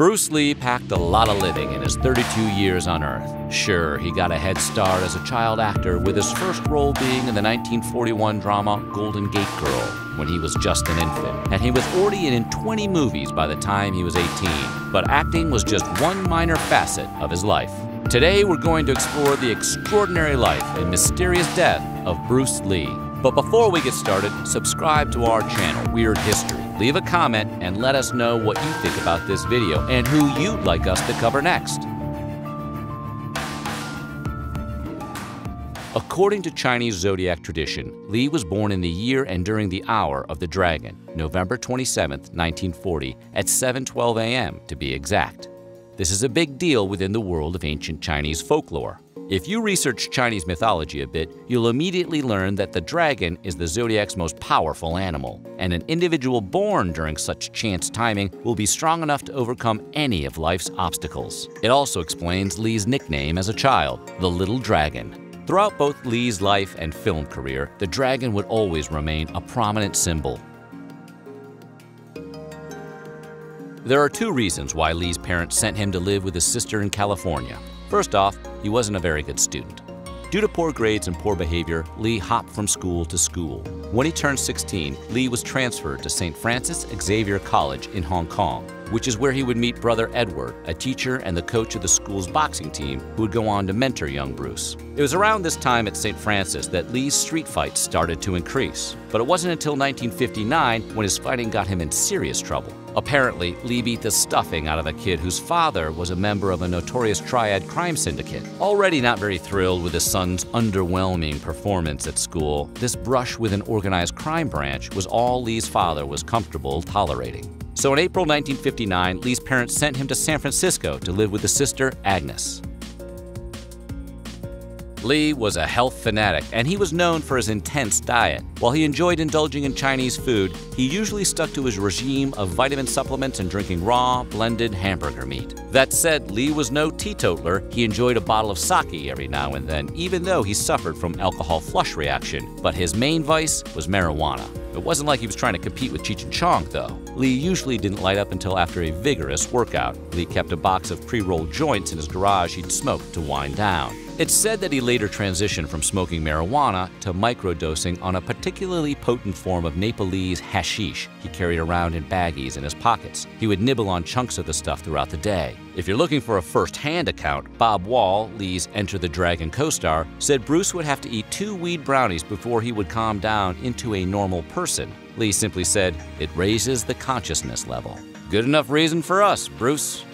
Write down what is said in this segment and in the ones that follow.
Bruce Lee packed a lot of living in his 32 years on Earth. Sure, he got a head start as a child actor, with his first role being in the 1941 drama Golden Gate Girl when he was just an infant, and he was already in 20 movies by the time he was 18. But acting was just one minor facet of his life. Today, we're going to explore the extraordinary life and mysterious death of Bruce Lee. But before we get started, subscribe to our channel, Weird History. Leave a comment and let us know what you think about this video and who you'd like us to cover next. According to Chinese zodiac tradition, Lee was born in the year and during the hour of the dragon, November 27, 1940, at 7:12 a.m. to be exact. This is a big deal within the world of ancient Chinese folklore. If you research Chinese mythology a bit, you'll immediately learn that the dragon is the zodiac's most powerful animal, and an individual born during such chance timing will be strong enough to overcome any of life's obstacles. It also explains Lee's nickname as a child, the Little Dragon. Throughout both Lee's life and film career, the dragon would always remain a prominent symbol. There are two reasons why Lee's parents sent him to live with his sister in California. First off, he wasn't a very good student. Due to poor grades and poor behavior, Lee hopped from school to school. When he turned 16, Lee was transferred to St. Francis Xavier College in Hong Kong, which is where he would meet brother Edward, a teacher and the coach of the school's boxing team who would go on to mentor young Bruce. It was around this time at St. Francis that Lee's street fights started to increase, but it wasn't until 1959 when his fighting got him in serious trouble. Apparently, Lee beat the stuffing out of a kid whose father was a member of a notorious triad crime syndicate. Already not very thrilled with his son's underwhelming performance at school, this brush with an organized crime branch was all Lee's father was comfortable tolerating. So in April 1959, Lee's parents sent him to San Francisco to live with his sister, Agnes. Lee was a health fanatic, and he was known for his intense diet. While he enjoyed indulging in Chinese food, he usually stuck to his regime of vitamin supplements and drinking raw, blended hamburger meat. That said, Lee was no teetotaler. He enjoyed a bottle of sake every now and then, even though he suffered from alcohol flush reaction. But his main vice was marijuana. It wasn't like he was trying to compete with Cheech and Chong, though. Lee usually didn't light up until after a vigorous workout. Lee kept a box of pre-rolled joints in his garage he'd smoke to wind down. It's said that he later transitioned from smoking marijuana to microdosing on a particularly potent form of Nepalese hashish he carried around in baggies in his pockets. He would nibble on chunks of the stuff throughout the day. If you're looking for a first-hand account, Bob Wall, Lee's Enter the Dragon co-star, said Bruce would have to eat two weed brownies before he would calm down into a normal person. Lee simply said, it raises the consciousness level. Good enough reason for us, Bruce.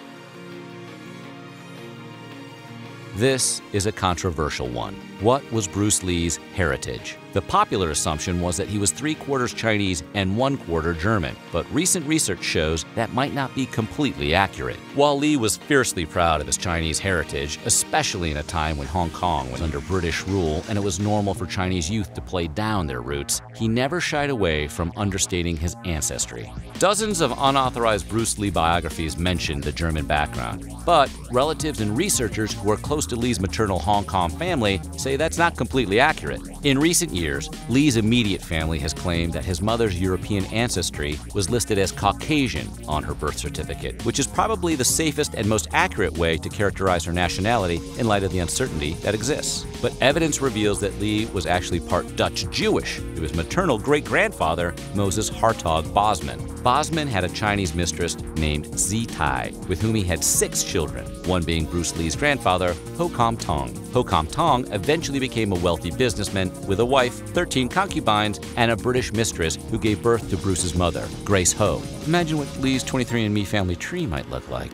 This is a controversial one. What was Bruce Lee's heritage? The popular assumption was that he was three quarters Chinese and one quarter German, but recent research shows that might not be completely accurate. While Lee was fiercely proud of his Chinese heritage, especially in a time when Hong Kong was under British rule and it was normal for Chinese youth to play down their roots, he never shied away from understating his ancestry. Dozens of unauthorized Bruce Lee biographies mention the German background, but relatives and researchers who are close to Lee's maternal Hong Kong family say that's not completely accurate. In recent years, years, Lee's immediate family has claimed that his mother's European ancestry was listed as Caucasian on her birth certificate, which is probably the safest and most accurate way to characterize her nationality in light of the uncertainty that exists. But evidence reveals that Lee was actually part Dutch Jewish through his maternal great grandfather, Moses Hartog Bosman. Bosman had a Chinese mistress named Zitai, with whom he had six children, one being Bruce Lee's grandfather, Ho Kam Tong. Ho Kam Tong eventually became a wealthy businessman with a wife, 13 concubines, and a British mistress who gave birth to Bruce's mother, Grace Ho. Imagine what Lee's 23andMe family tree might look like.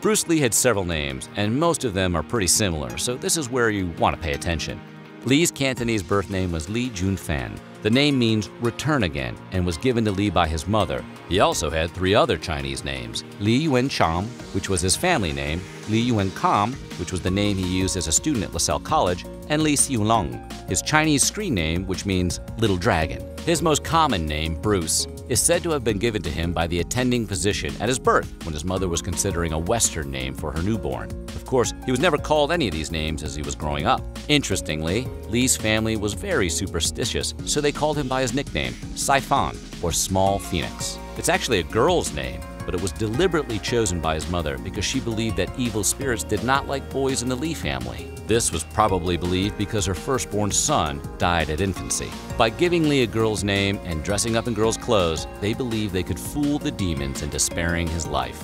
Bruce Lee had several names, and most of them are pretty similar, so this is where you want to pay attention. Lee's Cantonese birth name was Li Junfan. The name means return again and was given to Lee by his mother. He also had three other Chinese names Li Cham, which was his family name, Li Yuan Kam, which was the name he used as a student at LaSalle College, and Li Xiulong, his Chinese screen name, which means little dragon. His most common name, Bruce, is said to have been given to him by the attending physician at his birth when his mother was considering a Western name for her newborn. Of course, he was never called any of these names as he was growing up. Interestingly, Lee's family was very superstitious, so they called him by his nickname, Saifan, or Small Phoenix. It's actually a girl's name, but it was deliberately chosen by his mother because she believed that evil spirits did not like boys in the Lee family. This was probably believed because her firstborn son died at infancy. By giving Lee a girl's name and dressing up in girls' clothes, they believed they could fool the demons into sparing his life.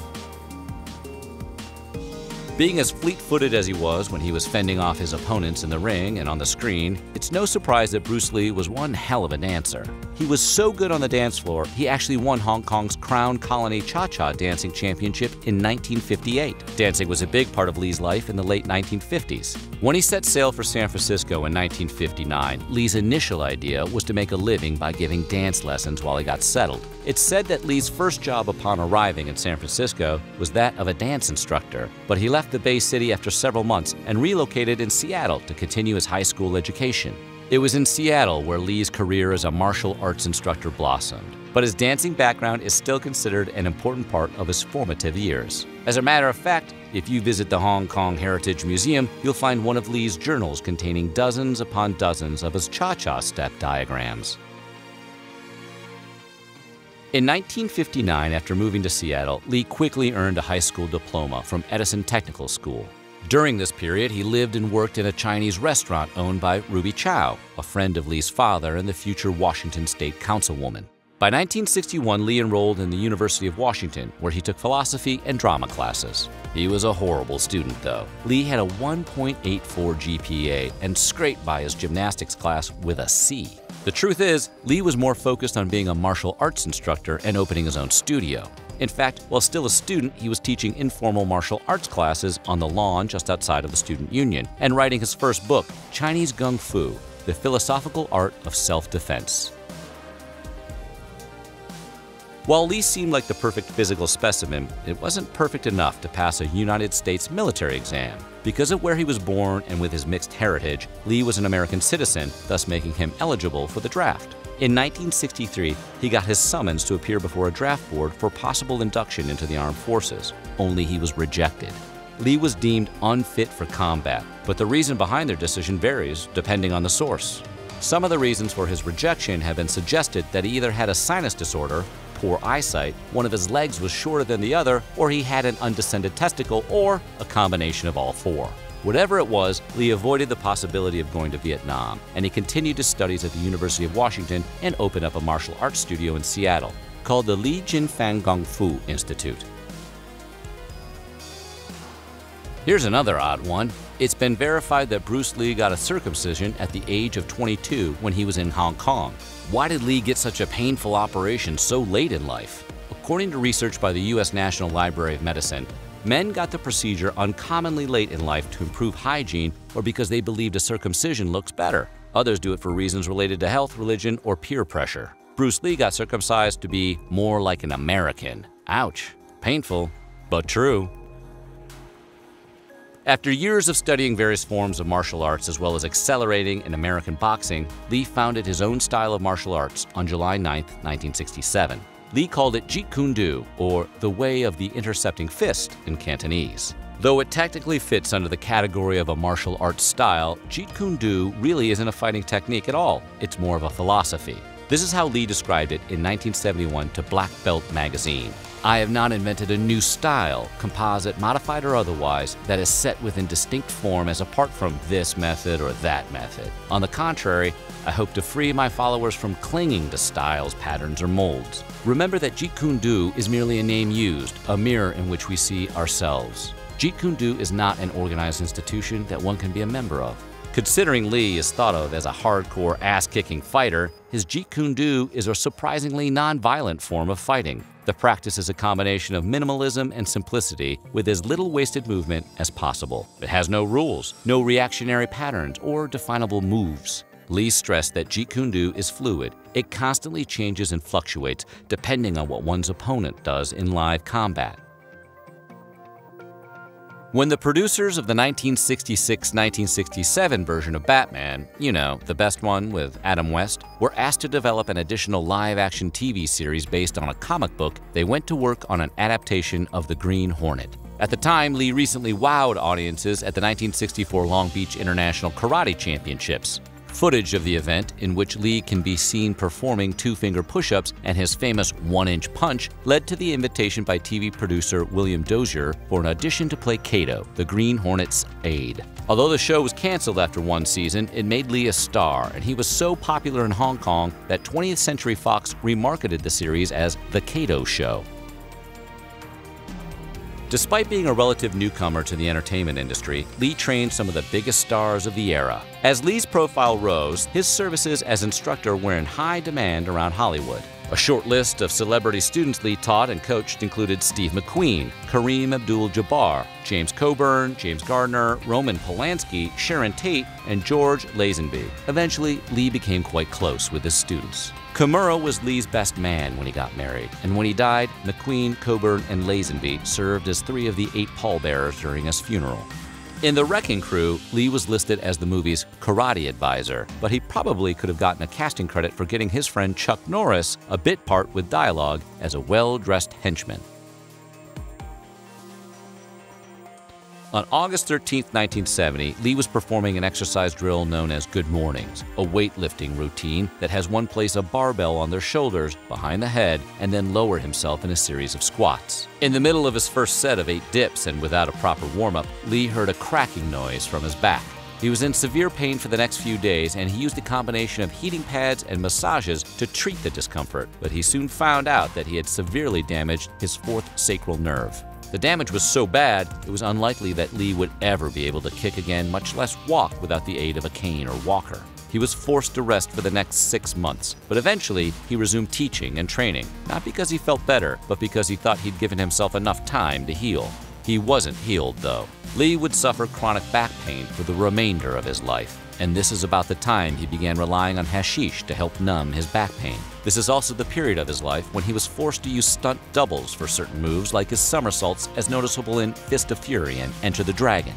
Being as fleet footed as he was when he was fending off his opponents in the ring and on the screen, it's no surprise that Bruce Lee was one hell of a dancer. He was so good on the dance floor, he actually won Hong Kong's Crown Colony Cha Cha Dancing Championship in 1958. Dancing was a big part of Lee's life in the late 1950s. When he set sail for San Francisco in 1959, Lee's initial idea was to make a living by giving dance lessons while he got settled. It's said that Lee's first job upon arriving in San Francisco was that of a dance instructor, but he left the Bay City after several months and relocated in Seattle to continue his high school education. It was in Seattle where Lee's career as a martial arts instructor blossomed, but his dancing background is still considered an important part of his formative years. As a matter of fact, if you visit the Hong Kong Heritage Museum, you'll find one of Lee's journals containing dozens upon dozens of his cha-cha step diagrams. In 1959, after moving to Seattle, Lee quickly earned a high school diploma from Edison Technical School. During this period, he lived and worked in a Chinese restaurant owned by Ruby Chow, a friend of Lee's father and the future Washington State Councilwoman. By 1961, Lee enrolled in the University of Washington, where he took philosophy and drama classes. He was a horrible student, though. Lee had a 1.84 GPA and scraped by his gymnastics class with a C. The truth is, Lee was more focused on being a martial arts instructor and opening his own studio. In fact, while still a student, he was teaching informal martial arts classes on the lawn just outside of the Student Union and writing his first book, Chinese Gung Fu The Philosophical Art of Self Defense. While Lee seemed like the perfect physical specimen, it wasn't perfect enough to pass a United States military exam. Because of where he was born and with his mixed heritage, Lee was an American citizen, thus making him eligible for the draft. In 1963, he got his summons to appear before a draft board for possible induction into the armed forces, only he was rejected. Lee was deemed unfit for combat, but the reason behind their decision varies depending on the source. Some of the reasons for his rejection have been suggested that he either had a sinus disorder, poor eyesight, one of his legs was shorter than the other, or he had an undescended testicle, or a combination of all four. Whatever it was, Lee avoided the possibility of going to Vietnam, and he continued his studies at the University of Washington and opened up a martial arts studio in Seattle called the Lee Jun Fan Kung Fu Institute. Here's another odd one. It's been verified that Bruce Lee got a circumcision at the age of 22 when he was in Hong Kong. Why did Lee get such a painful operation so late in life? According to research by the U.S. National Library of Medicine, Men got the procedure uncommonly late in life to improve hygiene or because they believed a circumcision looks better. Others do it for reasons related to health, religion, or peer pressure. Bruce Lee got circumcised to be more like an American. Ouch. Painful, but true. After years of studying various forms of martial arts as well as accelerating in American boxing, Lee founded his own style of martial arts on July 9, 1967. Lee called it Jeet Kune Do, or the way of the intercepting fist in Cantonese. Though it technically fits under the category of a martial arts style, Jeet Kune Do really isn't a fighting technique at all, it's more of a philosophy. This is how Lee described it in 1971 to Black Belt magazine. I have not invented a new style, composite, modified, or otherwise, that is set within distinct form as apart from this method or that method. On the contrary, I hope to free my followers from clinging to styles, patterns, or molds. Remember that Jeet Kune Do is merely a name used, a mirror in which we see ourselves. Jeet Kune Do is not an organized institution that one can be a member of. Considering Lee is thought of as a hardcore ass kicking fighter, his Jeet Kune Do is a surprisingly non violent form of fighting. The practice is a combination of minimalism and simplicity with as little wasted movement as possible. It has no rules, no reactionary patterns, or definable moves. Lee stressed that Jeet Kune Do is fluid. It constantly changes and fluctuates depending on what one's opponent does in live combat. When the producers of the 1966-1967 version of Batman, you know, the best one with Adam West, were asked to develop an additional live-action TV series based on a comic book, they went to work on an adaptation of The Green Hornet. At the time, Lee recently wowed audiences at the 1964 Long Beach International Karate Championships. Footage of the event, in which Lee can be seen performing two finger push ups and his famous one inch punch, led to the invitation by TV producer William Dozier for an audition to play Kato, the Green Hornet's aide. Although the show was canceled after one season, it made Lee a star, and he was so popular in Hong Kong that 20th Century Fox remarketed the series as The Kato Show. Despite being a relative newcomer to the entertainment industry, Lee trained some of the biggest stars of the era. As Lee's profile rose, his services as instructor were in high demand around Hollywood. A short list of celebrity students Lee taught and coached included Steve McQueen, Kareem Abdul-Jabbar, James Coburn, James Garner, Roman Polanski, Sharon Tate, and George Lazenby. Eventually, Lee became quite close with his students. Kimura was Lee's best man when he got married, and when he died, McQueen, Coburn, and Lazenby served as three of the eight pallbearers during his funeral. In The Wrecking Crew, Lee was listed as the movie's karate advisor, but he probably could have gotten a casting credit for getting his friend Chuck Norris a bit part with dialogue as a well dressed henchman. On August 13, 1970, Lee was performing an exercise drill known as Good Mornings, a weightlifting routine that has one place a barbell on their shoulders, behind the head, and then lower himself in a series of squats. In the middle of his first set of eight dips and without a proper warm up, Lee heard a cracking noise from his back. He was in severe pain for the next few days, and he used a combination of heating pads and massages to treat the discomfort, but he soon found out that he had severely damaged his fourth sacral nerve. The damage was so bad, it was unlikely that Lee would ever be able to kick again, much less walk without the aid of a cane or walker. He was forced to rest for the next six months, but eventually he resumed teaching and training, not because he felt better, but because he thought he'd given himself enough time to heal. He wasn't healed, though. Lee would suffer chronic back pain for the remainder of his life and this is about the time he began relying on hashish to help numb his back pain. This is also the period of his life when he was forced to use stunt doubles for certain moves like his somersaults as noticeable in Fist of Fury and Enter the Dragon.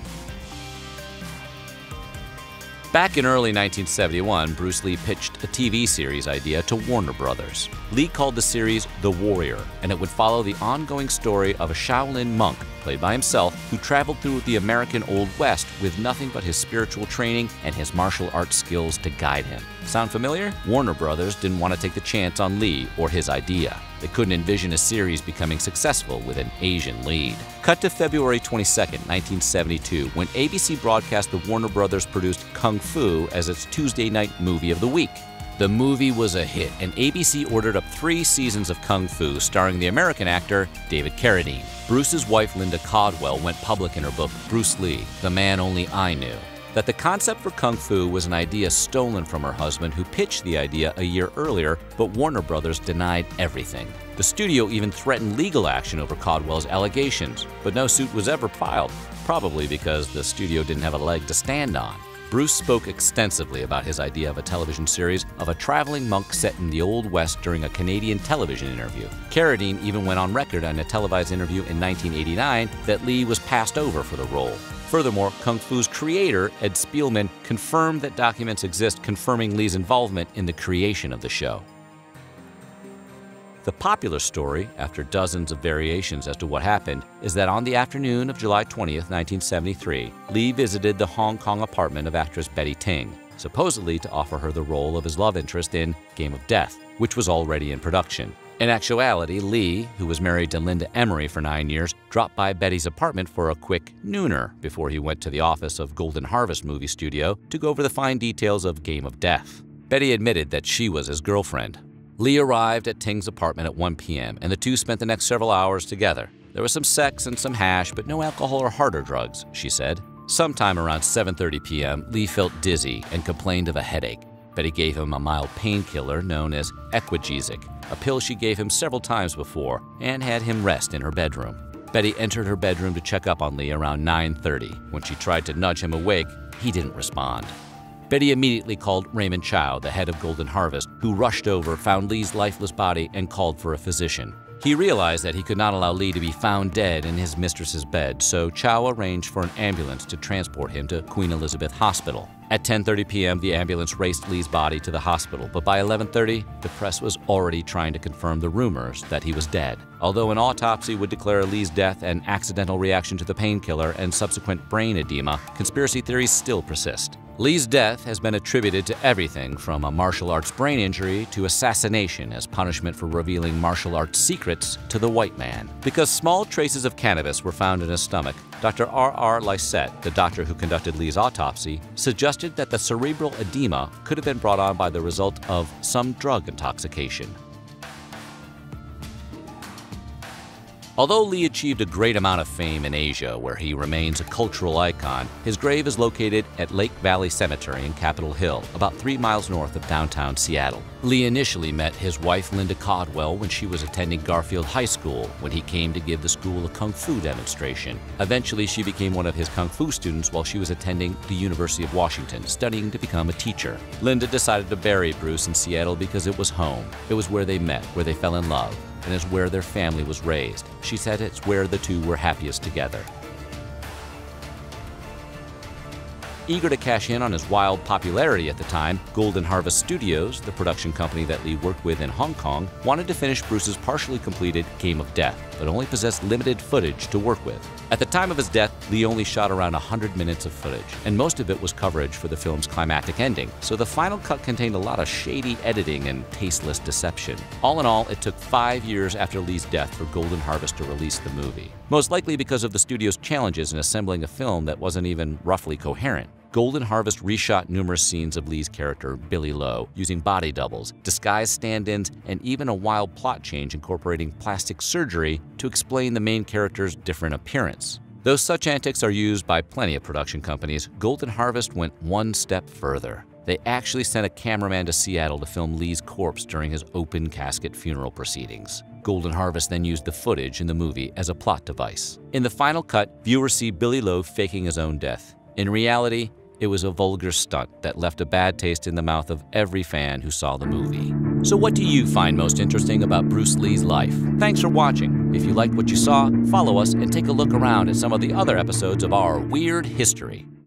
Back in early 1971, Bruce Lee pitched a TV series idea to Warner Brothers. Lee called the series The Warrior, and it would follow the ongoing story of a Shaolin monk, played by himself, who traveled through the American Old West with nothing but his spiritual training and his martial arts skills to guide him. Sound familiar? Warner Brothers didn't want to take the chance on Lee or his idea. They couldn't envision a series becoming successful with an Asian lead. Cut to February 22, 1972, when ABC broadcast the Warner Brothers produced Kung Fu as its Tuesday night movie of the week. The movie was a hit, and ABC ordered up three seasons of Kung Fu starring the American actor David Carradine. Bruce's wife Linda Cadwell went public in her book Bruce Lee, The Man Only I Knew that the concept for Kung Fu was an idea stolen from her husband, who pitched the idea a year earlier, but Warner Brothers denied everything. The studio even threatened legal action over Cadwell's allegations, but no suit was ever filed, probably because the studio didn't have a leg to stand on. Bruce spoke extensively about his idea of a television series of a traveling monk set in the Old West during a Canadian television interview. Carradine even went on record in a televised interview in 1989 that Lee was passed over for the role. Furthermore, Kung Fu's creator, Ed Spielman, confirmed that documents exist confirming Lee's involvement in the creation of the show. The popular story, after dozens of variations as to what happened, is that on the afternoon of July 20, 1973, Lee visited the Hong Kong apartment of actress Betty Ting, supposedly to offer her the role of his love interest in Game of Death, which was already in production. In actuality, Lee, who was married to Linda Emery for nine years, dropped by Betty's apartment for a quick nooner before he went to the office of Golden Harvest Movie Studio to go over the fine details of Game of Death. Betty admitted that she was his girlfriend. Lee arrived at Ting's apartment at 1 p.m., and the two spent the next several hours together. There was some sex and some hash, but no alcohol or harder drugs, she said. Sometime around 7:30 p.m., Lee felt dizzy and complained of a headache. Betty gave him a mild painkiller known as Equagesic, a pill she gave him several times before, and had him rest in her bedroom. Betty entered her bedroom to check up on Lee around 9:30. When she tried to nudge him awake, he didn't respond. Betty immediately called Raymond Chow, the head of Golden Harvest, who rushed over, found Lee's lifeless body, and called for a physician. He realized that he could not allow Lee to be found dead in his mistress's bed, so Chow arranged for an ambulance to transport him to Queen Elizabeth Hospital. At 10:30 p.m., the ambulance raced Lee's body to the hospital, but by 11:30, the press was already trying to confirm the rumors that he was dead. Although an autopsy would declare Lee's death an accidental reaction to the painkiller and subsequent brain edema, conspiracy theories still persist. Lee's death has been attributed to everything from a martial arts brain injury to assassination as punishment for revealing martial arts secrets to the white man. Because small traces of cannabis were found in his stomach, Dr. R. R. Lycett, the doctor who conducted Lee's autopsy, suggested that the cerebral edema could have been brought on by the result of some drug intoxication. Although Lee achieved a great amount of fame in Asia, where he remains a cultural icon, his grave is located at Lake View Cemetery in Capitol Hill, about three miles north of downtown Seattle. Lee initially met his wife Linda Cadwell when she was attending Garfield High School when he came to give the school a kung fu demonstration. Eventually, she became one of his kung fu students while she was attending the University of Washington, studying to become a teacher. Linda decided to bury Bruce in Seattle because it was home. It was where they met, where they fell in love and is where their family was raised. She said it's where the two were happiest together. Eager to cash in on his wild popularity at the time, Golden Harvest Studios, the production company that Lee worked with in Hong Kong, wanted to finish Bruce's partially completed Game of Death, but only possessed limited footage to work with. At the time of his death, Lee only shot around 100 minutes of footage, and most of it was coverage for the film's climactic ending, so the final cut contained a lot of shady editing and tasteless deception. All in all, it took five years after Lee's death for Golden Harvest to release the movie, most likely because of the studio's challenges in assembling a film that wasn't even roughly coherent. Golden Harvest reshot numerous scenes of Lee's character, Billy Lo, using body doubles, disguised stand ins, and even a wild plot change incorporating plastic surgery to explain the main character's different appearance. Though such antics are used by plenty of production companies, Golden Harvest went one step further. They actually sent a cameraman to Seattle to film Lee's corpse during his open casket funeral proceedings. Golden Harvest then used the footage in the movie as a plot device. In the final cut, viewers see Billy Lo faking his own death. In reality, it was a vulgar stunt that left a bad taste in the mouth of every fan who saw the movie. So what do you find most interesting about Bruce Lee's life? Thanks for watching. If you liked what you saw, follow us and take a look around at some of the other episodes of our Weird History.